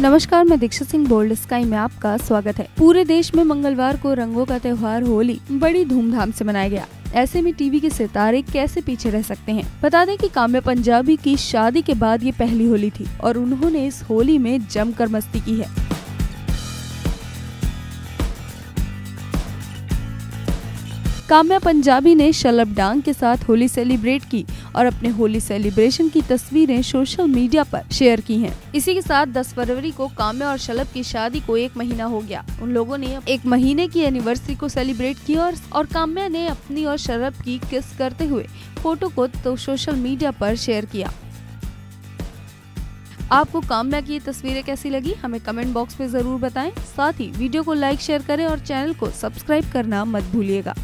नमस्कार, मैं Dixit Singh, bold sky में आपका स्वागत है। पूरे देश में मंगलवार को रंगों का त्यौहार होली बड़ी धूमधाम से मनाया गया। ऐसे में टीवी के सितारे कैसे पीछे रह सकते हैं? बता दें कि काम्या पंजाबी की शादी के बाद ये पहली होली थी और उन्होंने इस होली में जमकर मस्ती की है। काम्या पंजाबी ने शलभ डांग के साथ होली सेलिब्रेट की और अपने होली सेलिब्रेशन की तस्वीरें सोशल मीडिया पर शेयर की हैं। इसी के साथ 10 फरवरी को काम्या और शलभ की शादी को एक महीना हो गया। उन लोगों ने एक महीने की एनिवर्सरी को सेलिब्रेट किया और, और काम्या ने अपनी और शलभ की किस करते हुए फ़ोटो को तो सोशल मीडिया पर शेयर किया। आपको कामया की तस्वीरें कैसी लगी हमें कमेंट बॉक्स में ज़रूर बताएँ। साथ ही वीडियो को लाइक शेयर करें और चैनल को सब्सक्राइब करना मत भूलिएगा।